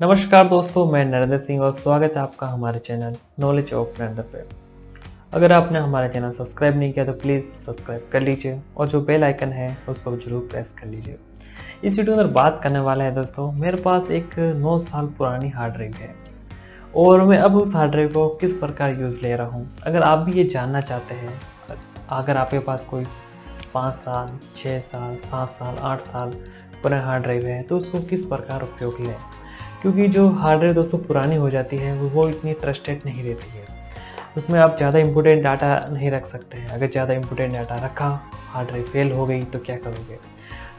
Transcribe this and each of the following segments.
नमस्कार दोस्तों, मैं नरेंद्र सिंह और स्वागत है आपका हमारे चैनल नॉलेज ऑफ़ नरेंद्र पे अगर आपने हमारा चैनल सब्सक्राइब नहीं किया तो प्लीज़ सब्सक्राइब कर लीजिए और जो बेल आइकन है, उसको ज़रूर प्रेस कर लीजिए। इस वीडियो में बात करने वाला है दोस्तों, मेरे पास एक 9 साल पुरानी हार्ड ड्राइव है और मैं अब उस हार्ड ड्राइव को किस प्रकार यूज़ ले रहा हूँ? अगर आप भी ये जानना चाहते हैं, अगर आपके पास कोई पाँच साल छः साल, सात साल, आठ साल पुराना हार्ड ड्राइव है तो उसको किस प्रकार उपयोग लें? क्योंकि जो हार्डवेयर दोस्तों पुरानी हो जाती है, वो इतनी ट्रस्टेड नहीं रहती है। उसमें आप ज़्यादा इम्पोर्टेंट डाटा नहीं रख सकते हैं। अगर ज़्यादा इम्पोर्टेंट डाटा रखा हार्ड ड्राइव फेल हो गई तो क्या करोगे?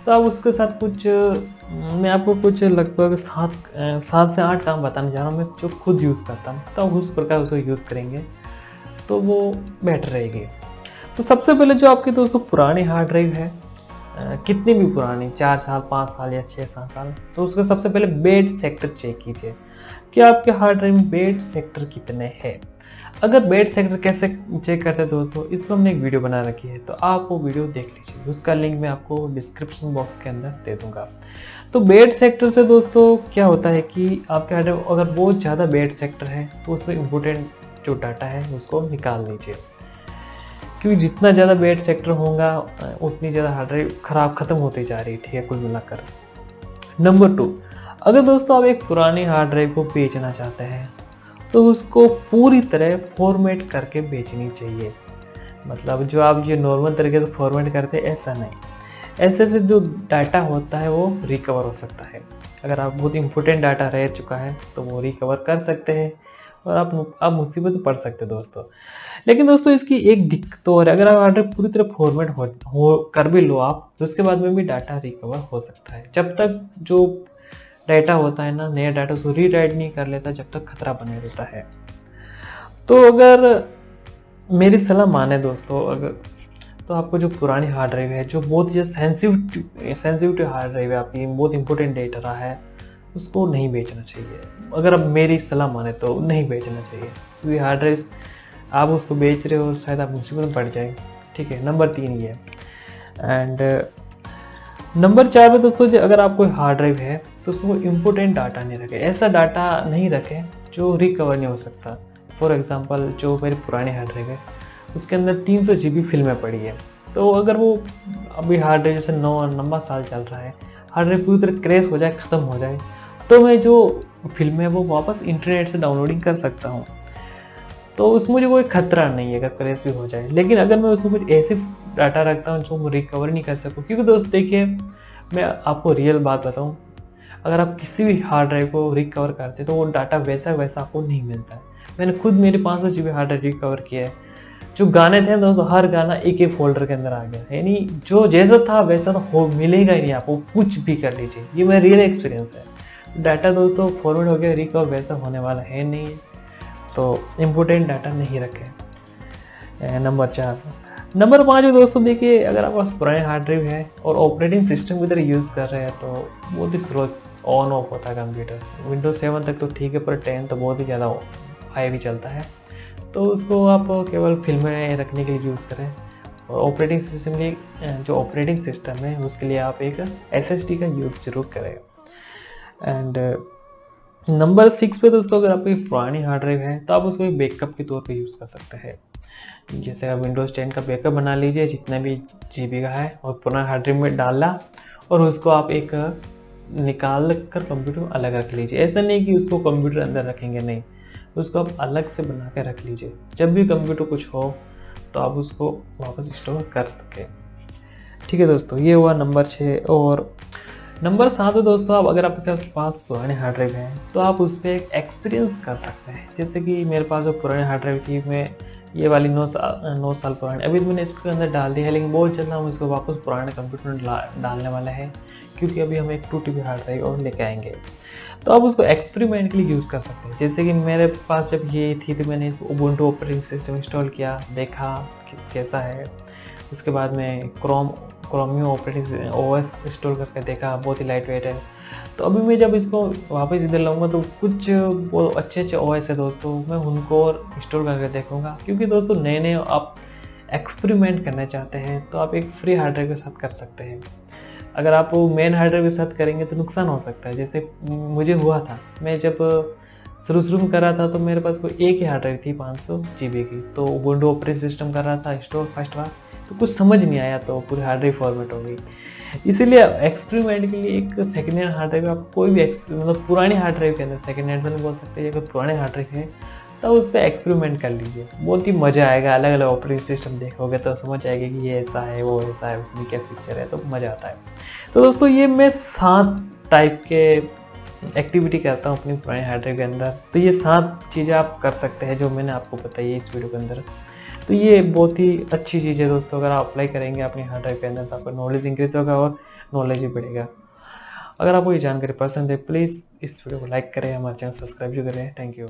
तो आप उसके साथ कुछ, मैं आपको कुछ लगभग सात सात से आठ काम बताने जा रहा हूँ। मैं जो खुद यूज़ करता हूँ तो आप उस प्रकार उसको यूज़ करेंगे तो वो बेटर रहेगी। तो सबसे पहले जो आपकी दोस्तों पुरानी हार्ड ड्राइव है कितनी भी पुरानी, चार साल, पाँच साल या छः सात साल तो उसका सबसे पहले बेड सेक्टर चेक कीजिए कि आपके हार्ड ड्राइव में बेड सेक्टर कितने हैं। अगर बेड सेक्टर कैसे चेक करते हैं दोस्तों इस पर हमने एक वीडियो बना रखी है तो आप वो वीडियो देख लीजिए, उसका लिंक मैं आपको डिस्क्रिप्शन बॉक्स के अंदर दे दूँगा। तो बेड सेक्टर से दोस्तों, क्या होता है कि आपके हार्ड ड्राइव अगर बहुत ज़्यादा बेड सेक्टर है तो उसमें इम्पोर्टेंट जो डाटा है, उसको निकाल लीजिए। क्योंकि जितना ज़्यादा बेड सेक्टर होगा उतनी ज़्यादा हार्ड ड्राइव खराब खत्म होती जा रही थी कुल मिलाकर। नंबर टू अगर दोस्तों आप एक पुरानी हार्ड ड्राइव को बेचना चाहते हैं तो उसको पूरी तरह फॉर्मेट करके बेचनी चाहिए। मतलब जो आप ये नॉर्मल तरीके से फॉर्मेट करते हैं, ऐसा नहीं। ऐसे से जो डाटा होता है, वो रिकवर हो सकता है। अगर आप बहुत इंपॉर्टेंट डाटा रह चुका है तो वो रिकवर कर सकते हैं। और आप आप मुसीबत पड़ सकते हैं दोस्तों। लेकिन दोस्तों इसकी एक दिक्कत और अगर आप ऑर्डर पूरी तरह फॉर्मेट हो, हो कर भी लो आप तो उसके बाद में भी डाटा रिकवर हो सकता है। जब तक जो डाटा होता है ना नया डाटा उसको रीराइट नहीं कर लेता जब तक खतरा बने रहता है। तो अगर मेरी सलाह माने दोस्तों अगर तो आपको जो पुरानी हार्ड ड्राइव है जो बहुत ही सेंसिटिव सेंसिटिव हार्ड ड्राइव है आपकी बहुत इंपॉर्टेंट डेटा रहा है उसको नहीं बेचना चाहिए। अगर आप मेरी सलाह माने तो नहीं बेचना चाहिए। क्योंकि हार्ड ड्राइव आप उसको बेच रहे हो शायद आप मुसीबत में पड़ जाए ठीक है नंबर तीन ये। एंड नंबर चार में दोस्तों अगर आप कोई हार्ड ड्राइव है तो उसमें इम्पोर्टेंट डाटा नहीं रखे। ऐसा डाटा नहीं रखे जो रिकवर नहीं हो सकता। फॉर एग्ज़ाम्पल जो मेरी पुरानी हार्ड ड्राइव है, उसके अंदर तीन सौ जी बी फ़िल्में पड़ी है। तो अगर वो अभी हार्ड ड्राइव जैसे नौ लंबा साल चल रहा है हार्ड ड्राइव पूरी तरह क्रैश हो जाए, ख़त्म हो जाए तो मैं जो फ़िल्म है, वो वापस इंटरनेट से डाउनलोडिंग कर सकता हूँ। तो उसमें मुझे कोई खतरा नहीं है, अगर क्रैश भी हो जाए। लेकिन अगर मैं उसमें कुछ ऐसी डाटा रखता हूँ, जो मैं रिकवर नहीं कर सकूँ, क्योंकि दोस्त, देखिए, मैं आपको रियल बात बताऊँ। अगर आप किसी भी हार्ड ड्राइव को रिकवर करते हैं तो वो डाटा वैसा वैसा आपको नहीं मिलता है। मैंने खुद मेरे पाँच सौ G B hard drive recover किया है। जो गाने थे दोस्तों हर गाना एक एक फोल्डर के अंदर आ गया। यानी जो जैसा था, वैसा तो हो मिलेगा ही नहीं आपको। कुछ भी कर लीजिए। ये मेरा रियल एक्सपीरियंस है। डाटा दोस्तों फॉरवर्ड हो गया रिकवर वैसा होने वाला है नहीं। तो इम्पोर्टेंट डाटा नहीं रखें। नंबर चार। नंबर पाँच में दोस्तों देखिए, अगर आपके पास पुराने हार्ड ड्राइव है और ऑपरेटिंग सिस्टम की यूज़ कर रहे हैं तो बहुत ही स्लो ऑन ऑफ़ होता है कंप्यूटर विंडोज़ सेवन तक तो ठीक है, पर टेन तो बहुत ही ज़्यादा हाई भी चलता है। तो उसको आप केवल फ़िल्में रखने के लिए यूज़ करें। और ऑपरेटिंग सिस्टम के जो ऑपरेटिंग सिस्टम है, उसके लिए आप एक एस का यूज़ ज़रूर करें। एंड नंबर सिक्स पे दोस्तों अगर आपकी पुरानी हार्ड ड्राइव है तो आप उसको एक बैकअप के तौर पे यूज़ कर सकते हैं। जैसे आप विंडोज़ टेन का बैकअप बना लीजिए, जितना भी जीबी का है, और पुराना हार्ड ड्राइव में डाला, और उसको आप एक निकाल कर कंप्यूटर अलग रख लीजिए। ऐसा नहीं कि उसको कंप्यूटर अंदर रखेंगे, नहीं। उसको आप अलग से बना के रख लीजिए। जब भी कंप्यूटर कुछ हो तो आप उसको वापस स्टोर कर सकें। ठीक है दोस्तों, ये हुआ नंबर छः, और नंबर सात है दोस्तों, आप अगर आपके पास पुराने हार्ड ड्राइव हैं तो आप उस पर एक एक्सपीरियंस कर सकते हैं। जैसे कि मेरे पास जो पुराने हार्ड ड्राइव थी, मैं ये वाली नौ साल नौ साल पुरानी, अभी मैंने इसके अंदर डाल दिया है, लेकिन बहुत जल्द हम इसको वापस पुराने कंप्यूटर में डालने वाला है, क्योंकि अभी हम एक टू टी हार्ड ड्राइव और लेके आएँगे। तो आप उसको एक्सपेरिमेंट के लिए यूज़ कर सकते हैं। जैसे कि मेरे पास जब ये थी तो मैंने इस उबुंटू ऑपरेटिंग सिस्टम इंस्टॉल किया, देखा कि कैसा है। उसके बाद में क्रोम क्रोमियो ऑपरेटिंग ओएस इंस्टॉल करके देखा, बहुत ही लाइट वेट है। तो अभी मैं जब इसको वापस इधर लाऊँगा तो कुछ बहुत अच्छे अच्छे ओएस है दोस्तों, मैं उनको और इंस्टॉल करके देखूँगा। क्योंकि दोस्तों नए नए आप एक्सपेरिमेंट करना चाहते हैं तो आप एक फ्री हार्ड ड्राइव के साथ कर सकते हैं। अगर आप मेन हार्ड ड्राइव के साथ करेंगे तो नुकसान हो सकता है। जैसे मुझे हुआ था, मैं जब शुरू शुरू में कर रहा था तो मेरे पास कोई एक ही हार्ड ड्राइव थी, पाँच सौ की। तो विंडो ऑपरेटिंग सिस्टम कर रहा था स्टोर फ़र्स्ट बार तो कुछ समझ नहीं आया तो पूरी हार्ड ड्राइव फॉर्मेट हो गई इसीलिए एक्सपेरिमेंट के लिए एक सेकेंड हैंड हार्ड ड्राइव आप कोई भी मतलब पुरानी हार्ड ड्राइव के अंदर सेकेंड हैंड में बोल सकते हैं अगर पुराने हार्ड ड्राइव है तो उस पर एक्सपेरिमेंट कर लीजिए। बहुत ही मज़ा आएगा अलग अलग ऑपरेटिंग सिस्टम देखोगे तो समझ आएगा कि ये ऐसा है, वो ऐसा है, उसमें क्या फीचर है तो मज़ा आता है। तो दोस्तों, ये मैं सात टाइप के एक्टिविटी करता हूँ अपनी पुरानी हार्ड ड्राइव के अंदर। तो ये सात चीज़ें आप कर सकते हैं जो मैंने आपको बताई है इस वीडियो के अंदर। तो ये बहुत ही अच्छी चीज़ है दोस्तों, अगर आप अप्लाई करेंगे अपनी हार्ड ड्राइव के अंदर तो आपका नॉलेज इंक्रीज होगा और नॉलेज भी बढ़ेगा। अगर आपको ये जानकारी पसंद है प्लीज़ इस वीडियो को लाइक करें, हमारे चैनल सब्सक्राइब भी करें। Thank you